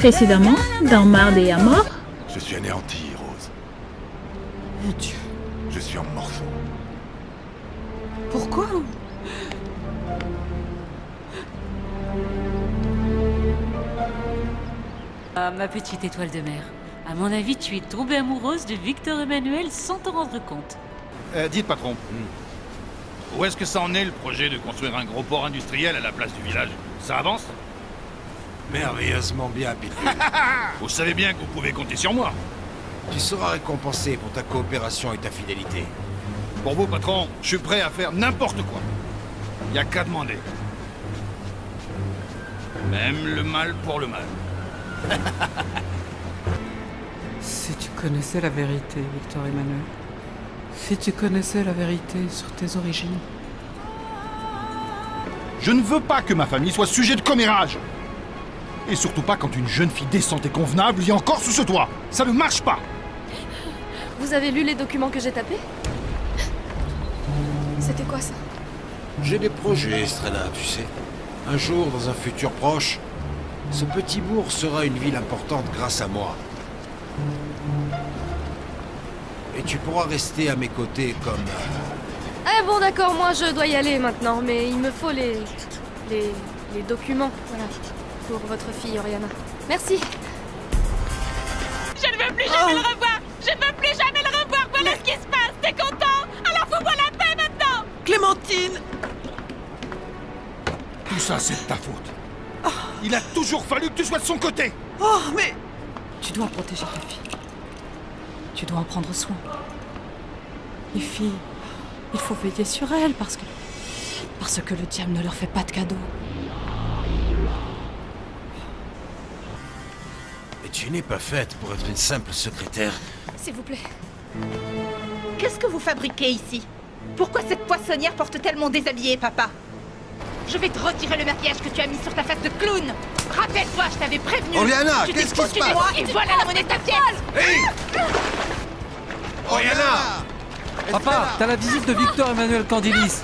Précédemment, dans Marde et à mort, Je suis anéanti, Rose. Mon Dieu. Je suis en morceaux. Pourquoi? Ah, ma petite étoile de mer. À mon avis, tu es tombée amoureuse de Victor Emmanuel sans t'en rendre compte. Euh, dites, patron. Où est-ce que ça en est le projet de construire un gros port industriel à la place du village Ça avance Merveilleusement bien, Peter. Vous savez bien que vous pouvez compter sur moi. tu seras récompensé pour ta coopération et ta fidélité. Pour vous, patron, je suis prêt à faire n'importe quoi. Y a qu'à demander. Même le mal pour le mal. Si tu connaissais la vérité, Victor Emmanuel. Si tu connaissais la vérité sur tes origines. Je ne veux pas que ma famille soit sujet de commérage. Et surtout pas quand une jeune fille décente et convenable vit encore sous ce toit. Ça ne marche pas. Vous avez lu les documents que j'ai tapés? C'était quoi ça? J'ai des projets, Estrella, tu sais. Un jour, dans un futur proche, ce petit bourg sera une ville importante grâce à moi. Et tu pourras rester à mes côtés comme... euh, Eh bon d'accord, moi je dois y aller maintenant, mais il me faut les... les... les documents, voilà, pour votre fille Oriana. Merci Je ne veux plus jamais le revoir Je ne veux plus jamais le revoir Voilà ce qui se passe T'es content? Alors fous-moi la paix maintenant Clémentine Tout ça, c'est de ta faute. Il a toujours fallu que tu sois de son côté. Oh, mais Tu dois protéger ta fille. Tu dois en prendre soin. Les filles, il faut veiller sur elles parce que. Parce que le diable ne leur fait pas de cadeaux. Mais tu n'es pas faite pour être une simple secrétaire. S'il vous plaît. Qu'est-ce que vous fabriquez ici? Pourquoi cette poissonnière porte-t-elle mon déshabillé, papa? Je vais te retirer le maquillage que tu as mis sur ta face de clown Rappelle-toi, je t'avais prévenu Oriana, qu'est-ce qui se passe? moi et voilà la monnaie de ta pièce Hey Oriana Papa, t'as la visite de Victor Emmanuel Candilis.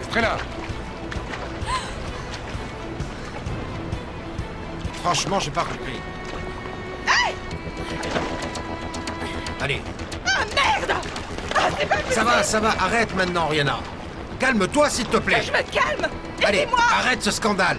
Estrella Franchement, j'ai pas compris. Allez. Ah merde Ah pas Ça va, ça va, arrête maintenant, Oriana. Calme-toi, s'il te plaît. Je me calme Allez, Aidez-moi arrête ce scandale.